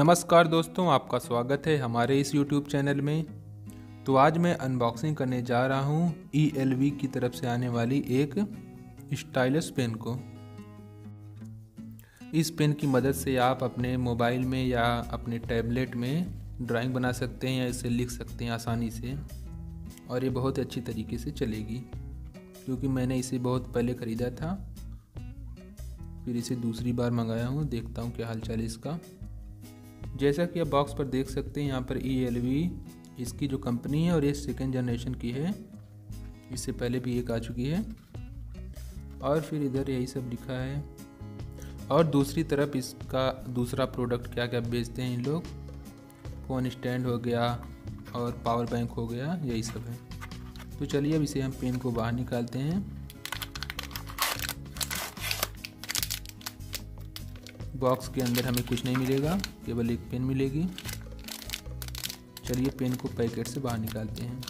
नमस्कार दोस्तों, आपका स्वागत है हमारे इस YouTube चैनल में। तो आज मैं अनबॉक्सिंग करने जा रहा हूँ ई एल वी की तरफ़ से आने वाली एक स्टाइलस पेन को। इस पेन की मदद से आप अपने मोबाइल में या अपने टैबलेट में ड्राइंग बना सकते हैं या इसे लिख सकते हैं आसानी से। और ये बहुत अच्छी तरीके से चलेगी, क्योंकि मैंने इसे बहुत पहले ख़रीदा था। फिर इसे दूसरी बार मंगाया हूँ, देखता हूँ क्या हाल चाल है इसका। जैसा कि आप बॉक्स पर देख सकते हैं, यहाँ पर ई एल वी इसकी जो कंपनी है और ये सेकेंड जनरेशन की है। इससे पहले भी एक आ चुकी है। और फिर इधर यही सब लिखा है। और दूसरी तरफ़ इसका दूसरा प्रोडक्ट क्या क्या बेचते हैं इन लोग? फ़ोन स्टैंड हो गया और पावर बैंक हो गया, यही सब है। तो चलिए अब इसे हम पेन को बाहर निकालते हैं। बॉक्स के अंदर हमें कुछ नहीं मिलेगा, केवल एक पेन मिलेगी। चलिए पेन को पैकेट से बाहर निकालते हैं।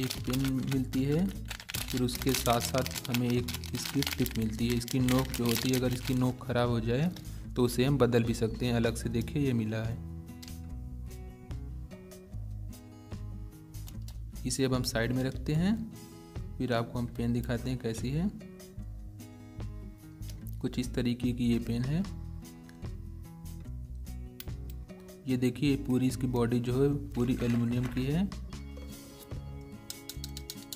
एक पेन मिलती है, फिर उसके साथ साथ हमें एक इसकी टिप मिलती है। इसकी नोक जो होती है, अगर इसकी नोक ख़राब हो जाए तो उसे हम बदल भी सकते हैं। अलग से देखिए, ये मिला है। इसे अब हम साइड में रखते हैं। फिर आपको हम पेन दिखाते हैं कैसी है। कुछ इस तरीके की ये पेन है। ये देखिए, पूरी इसकी बॉडी जो है, पूरी एल्युमिनियम की है।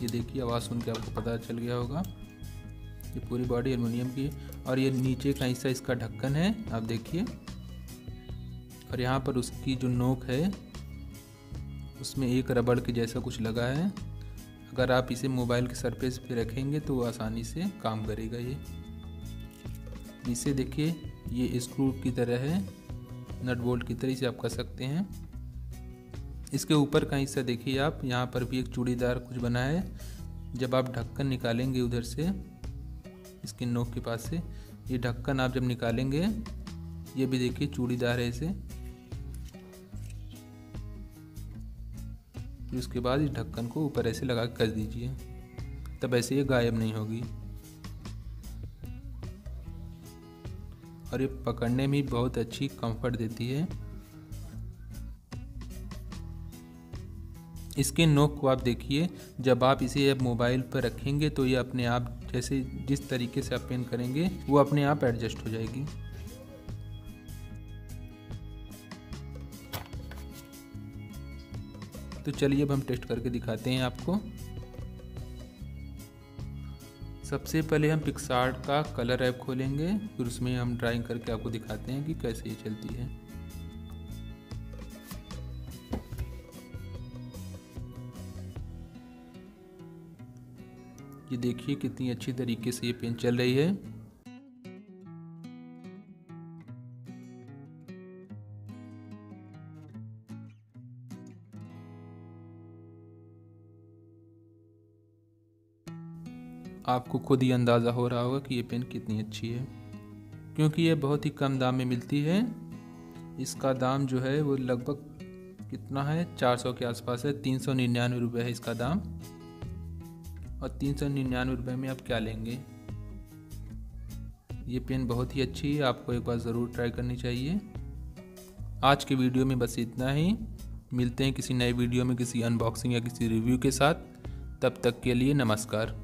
ये देखिए, आवाज़ सुन के आपको पता चल गया होगा। ये पूरी बॉडी एल्युमिनियम की और ये नीचे का हिस्सा इसका ढक्कन है, आप देखिए। और यहाँ पर उसकी जो नोक है उसमें एक रबड़ के जैसा कुछ लगा है। अगर आप इसे मोबाइल के सरफेस पे रखेंगे तो आसानी से काम करेगा ये। इसे देखिए, ये स्क्रू की तरह है। नट बोल्ट की तरह से आप कर सकते हैं। इसके ऊपर का हिस्सा देखिए आप, यहाँ पर भी एक चूड़ीदार कुछ बना है। जब आप ढक्कन निकालेंगे उधर से, इसके नोक के पास से, ये ढक्कन आप जब निकालेंगे, ये भी देखिए चूड़ीदार है इसे। फिर उसके बाद इस ढक्कन को ऊपर ऐसे लगा कर दीजिए। तब ऐसे ये गायब नहीं होगी। और ये पकड़ने में बहुत अच्छी कंफर्ट देती है। इसके नोक को आप देखिए, जब आप इसे अब मोबाइल पर रखेंगे तो ये अपने आप जैसे जिस तरीके से आप पेन करेंगे, वो अपने आप एडजस्ट हो जाएगी। तो चलिए अब हम टेस्ट करके दिखाते हैं आपको। सबसे पहले हम पिक्सार्ट का कलर ऐप खोलेंगे, फिर उसमें हम ड्राइंग करके आपको दिखाते हैं कि कैसे ये चलती है। ये देखिए कितनी अच्छी तरीके से ये पेन चल रही है। आपको खुद ही अंदाज़ा हो रहा होगा कि ये पेन कितनी अच्छी है, क्योंकि ये बहुत ही कम दाम में मिलती है। इसका दाम जो है वो लगभग कितना है? 400 के आसपास है। तीन सौ निन्यानवे रुपये है इसका दाम। और तीन सौ निन्यानवे रुपये में आप क्या लेंगे? ये पेन बहुत ही अच्छी है। आपको एक बार ज़रूर ट्राई करनी चाहिए। आज के वीडियो में बस इतना ही। मिलते हैं किसी नए वीडियो में किसी अनबॉक्सिंग या किसी रिव्यू के साथ। तब तक के लिए नमस्कार।